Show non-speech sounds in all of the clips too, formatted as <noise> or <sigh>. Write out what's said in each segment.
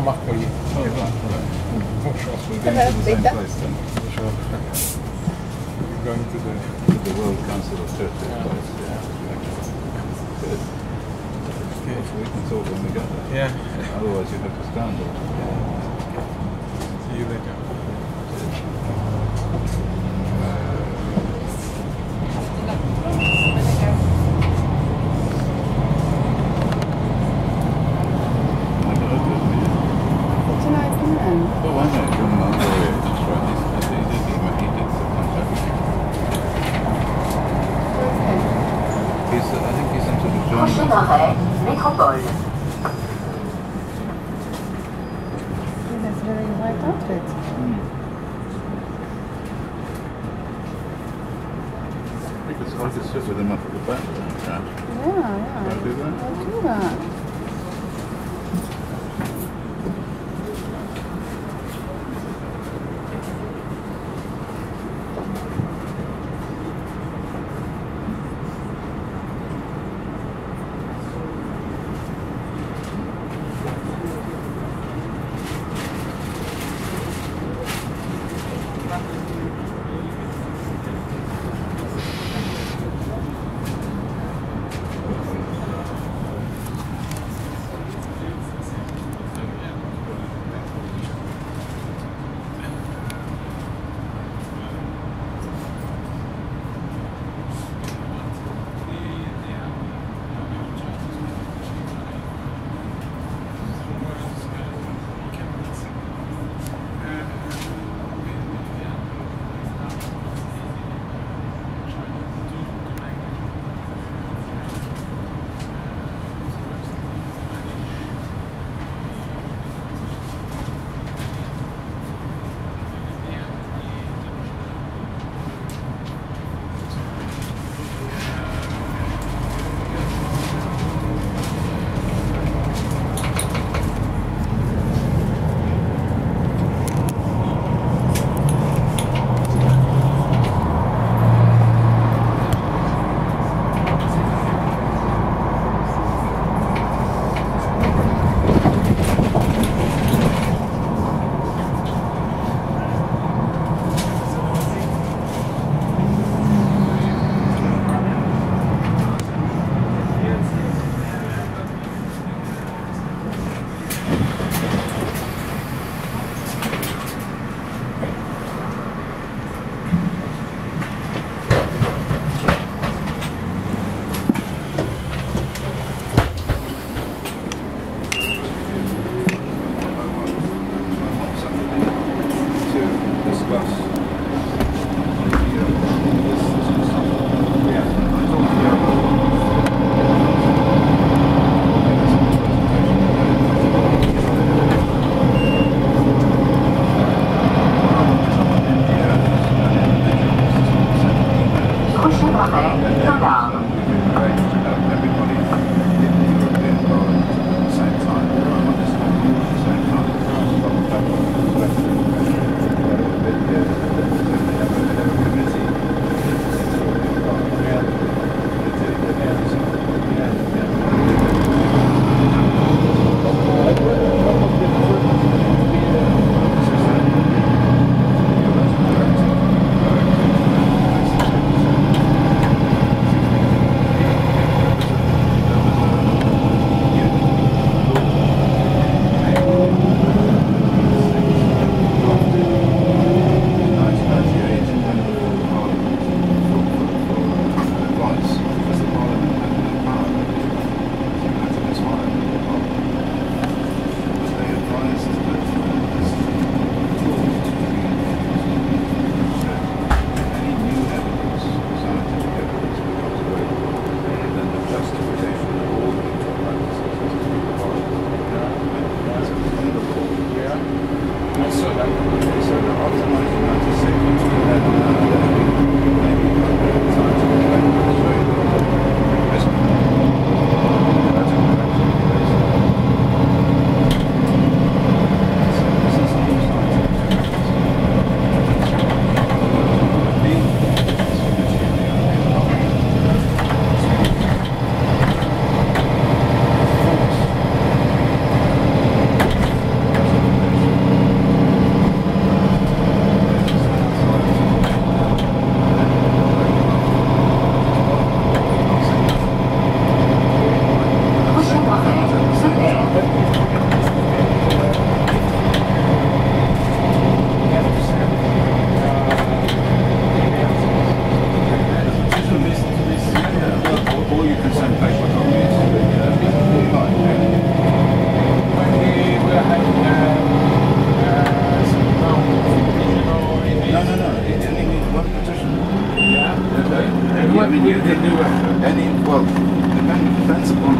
remarqueriez. Oh, right, right. Bonjour. We're going to the same place then. Bonjour. We're going to the To the World Council of Churches place. Yeah. Good. okay. We can talk when we get there. Yeah. Otherwise you have to stand up. See you later. I can open it. Such a nice man. Oh, I know. John Marbury. That's right. He's, he did, he, he did the contact. He's, uh, I think he's some sort of Prochain journalist. arrêt, Métropole. No, no, no. It only needs one position. Yeah. Okay. And, what I mean, you can do any well, depends upon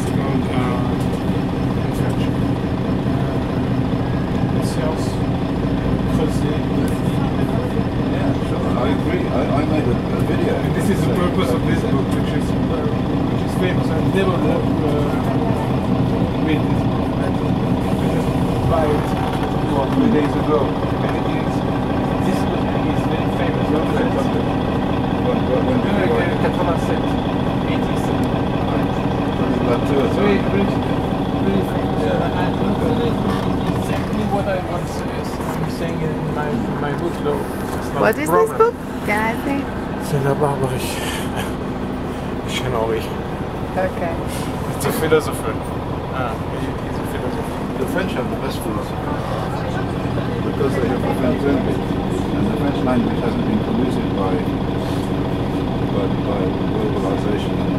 else because yeah, sure. I agree. I, I made a, a video. And this is the purpose of this book, which is which is famous. I never left, uh, made this book. I just buy it two or three days ago. What is this book? Can I see? Sina Barberich. Schenorig. Okay. It's a philosopher. Ah, he's a philosopher. The French are die best Philosophie. Because they have a French language. Language hasn't been polluted by, by, by globalization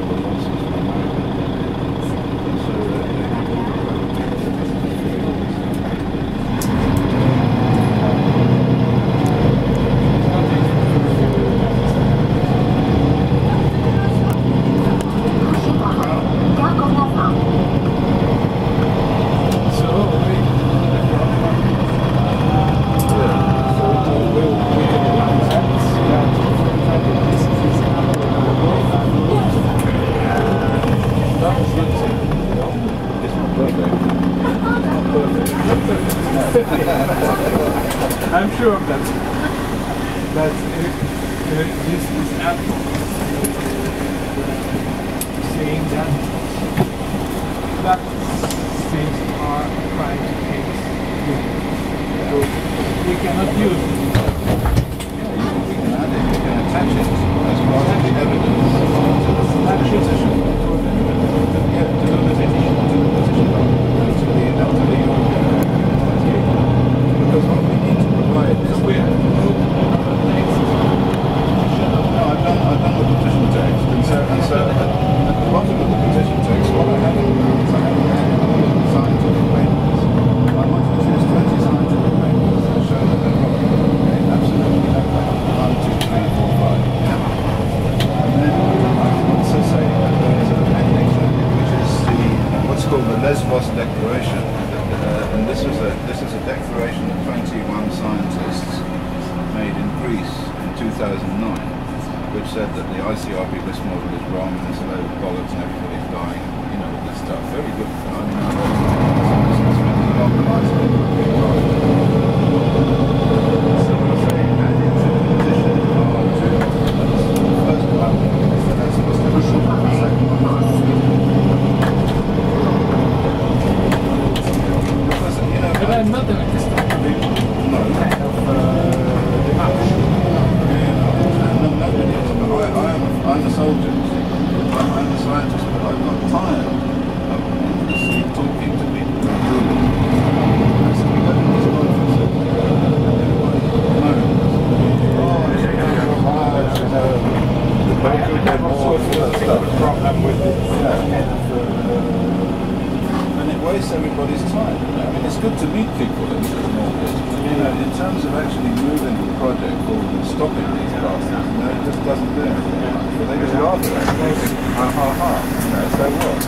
mean, it's good to meet people but you know, in terms of actually moving the project forward and stopping these bastards, you know, it just doesn't do anything. But they just laugh at us. Ha ha ha. You know, so what?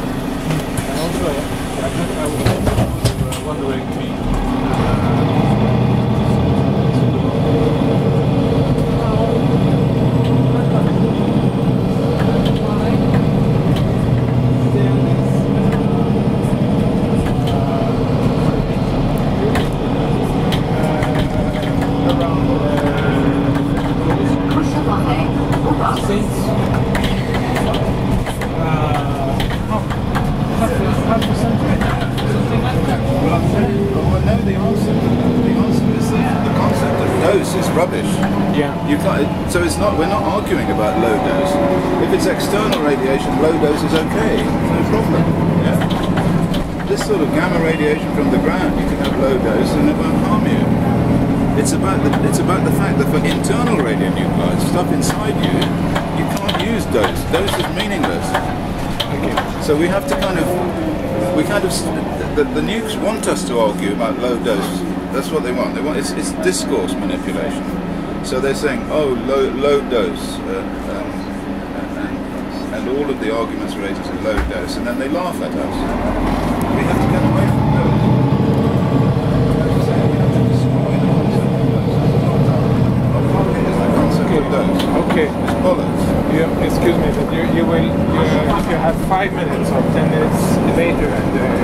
And also, I just I was wondering, I since uh, half, half, half a century, something like that. Well, I'm no, the answer, the answer is that the concept of dose is rubbish. Yeah. You can't. So it's not. We're not arguing about low dose. If it's external radiation, low dose is okay. No problem. Yeah. This sort of gamma radiation from the ground, you can have low dose and it won't harm you. It's about the. It's about the fact that for internal radionuclides, stuff inside you, you can't use dose. Dose is meaningless. Okay. So we have to kind of, we kind of, the, the nukes want us to argue about low dose. That's what they want. They want it's, it's discourse manipulation. So they're saying, oh, low low dose, uh, um, and, and, all of the arguments related to low dose, and then they laugh at us. We have to get away from dose. As I say, we have to destroy the concept of dose. What fucking is the concept of dose? Okay. It's bollocks. You, excuse me, but you, you will, you, if you have five minutes or ten minutes later and uh,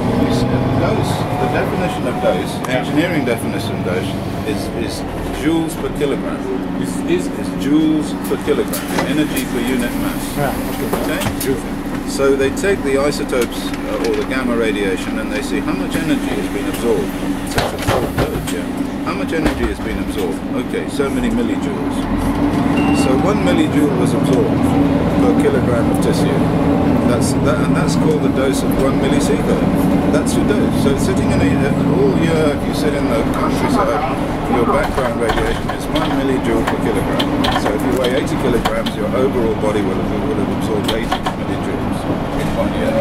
Dose, the definition of dose, engineering definition of dose, is, is joules per kilogram. Is, is, Is joules per kilogram, energy per unit mass. yeah, okay. Okay? So they take the isotopes uh, or the gamma radiation and they see how much energy has been absorbed. So it's a full dose, yeah. How much energy has been absorbed? Okay, so many millijoules. So one millijoule was absorbed per kilogram of tissue. That's that, and that's called the dose of one millisievert. That's your dose. So sitting in a all year, if you sit in the countryside, your background radiation is one millijoule per kilogram. So if you weigh 80 kilograms, your overall body will have, would have absorbed 80 millijoules in one year.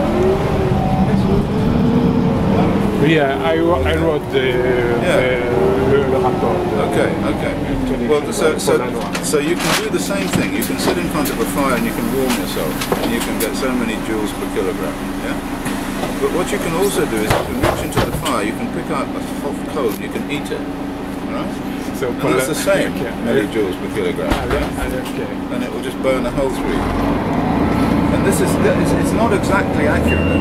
Yeah, I, wrote- I wrote the, the, the. Okay, okay. Well, so, so, so you can do the same thing. You can sit in front of a fire and you can warm yourself, and you can get so many joules per kilogram. Yeah. But what you can also do is you can reach into the fire, you can pick up a hot coal, and you can eat it. Right? So And that's the same <laughs> Okay. millijoules per kilogram. Yeah? Okay. and it will just burn a hole through you. And this is it's not exactly accurate,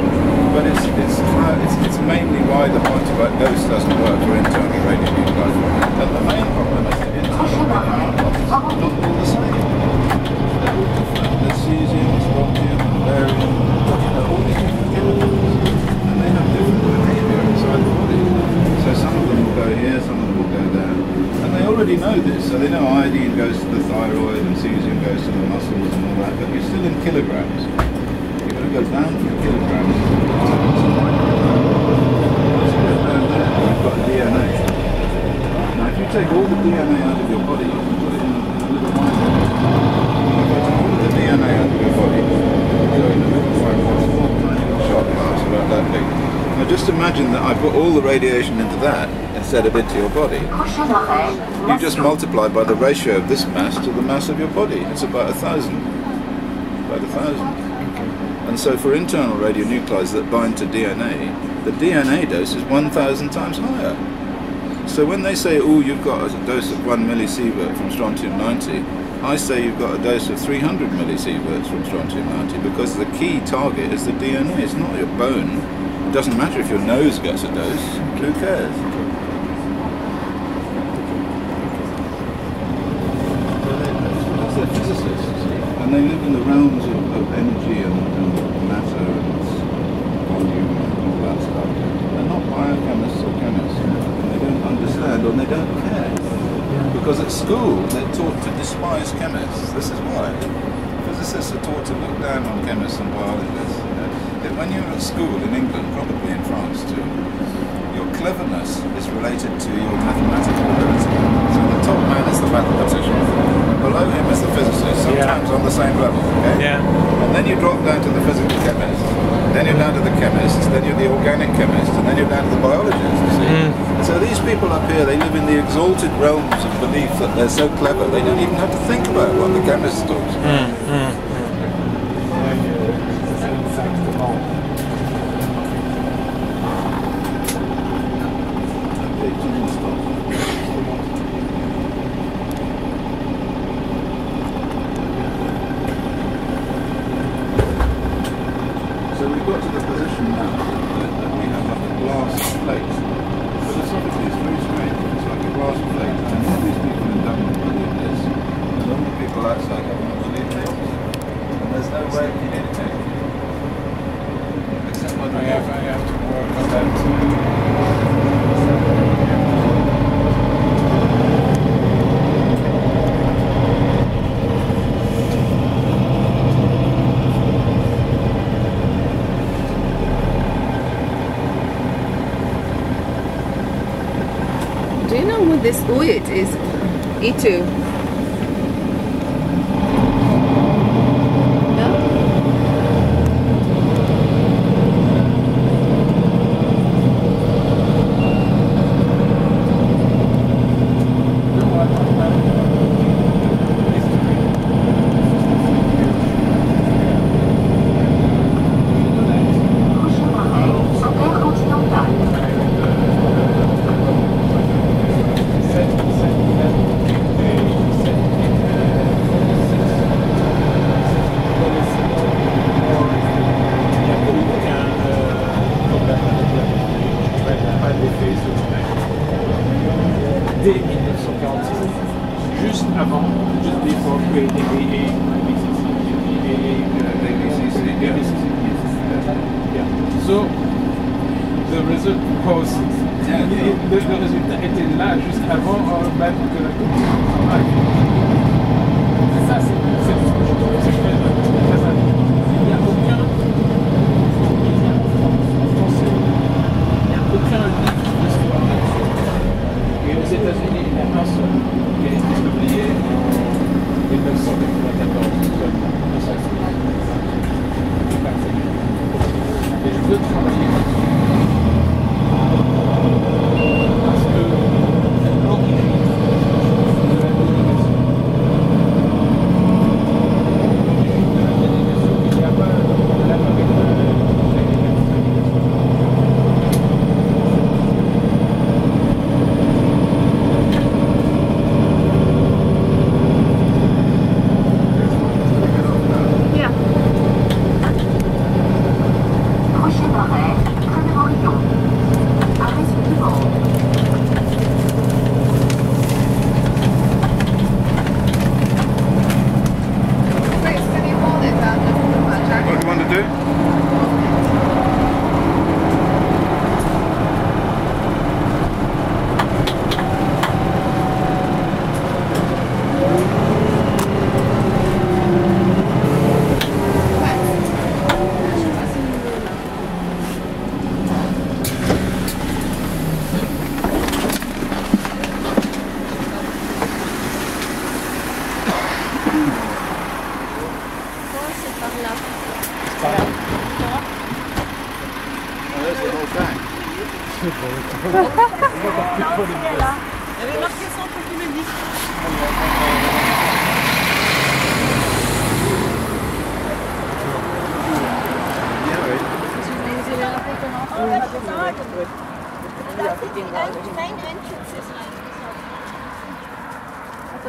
but it's it's, how, it's it's mainly why the about dose doesn't work for internal radionuclides. And the main problem is that internal radionuclides are not all the same. They're all different. There's cesium, strontium, barium, all these different chemicals, and they have different behavior inside the body. So some of them will go here, some of them will go there. And they already know this, so they know iodine goes to the thyroid and cesium goes to the muscles and all that, but you're still in kilograms. You've got to go down from kilograms take all the DNA out of your body, and put it in a little micro. You all the DNA out of your body, go in a little micro, shot glass about that big. Now just imagine that I put all the radiation into that instead of into your body. You just multiply by the ratio of this mass to the mass of your body. It's about a thousand. About a thousand. And so for internal radionuclides that bind to DNA, the DNA dose is 1,000 times higher. So when they say, oh, you've got a dose of 1 millisievert from strontium 90, I say you've got a dose of 300 millisieverts from strontium 90 because the key target is the DNA, it's not your bone. It doesn't matter if your nose gets a dose, who cares? And they live in the realms of, of energy and, and matter and volume and all that stuff. They're not biochemists or chemists, and they don't understand or they don't care. Because at school they're taught to despise chemists. This is why. Physicists are taught to look down on chemists and biologists. That when you're at school in England, probably in France too, your cleverness is related to your mathematical ability. Top man is the mathematician. Below him is the physicist, sometimes on the same level. Okay? Yeah. And then you drop down to the physical chemist. Then you're down to the chemist. Then you're the organic chemist. And then you're down to the biologist. You see? And so these people up here, they live in the exalted realms of belief that they're so clever, they don't even have to think about what the chemist talks about. Exactement. Mm, mm. Okay, two more stops. So we've got to the position now that, that we have like a glass plate. Philosophically, it's very strange. It's like a glass plate, and all these people in Dublin believe this, and all the people outside Dublin believe opposite. And there's no way of communicating. Except by I have, I have to work on that. Do you know what this uit is? E2. No? So, the result was, le résultat était là juste avant même que la aux États-Unis, en 1994 seulement. 1995. Et je veux travailler là-dessus. Parce que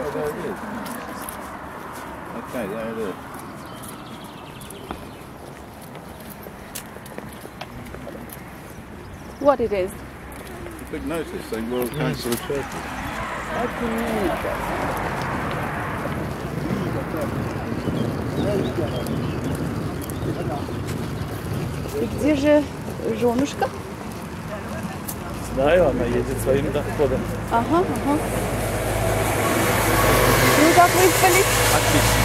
Okay, there it is. What it is? Big notice saying Royal Council of Churches. И где же женушка? Знаю, она едет своим доходом. Ага, ага. Выспались? Отлично.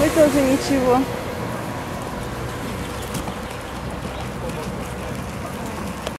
Мы тоже ничего.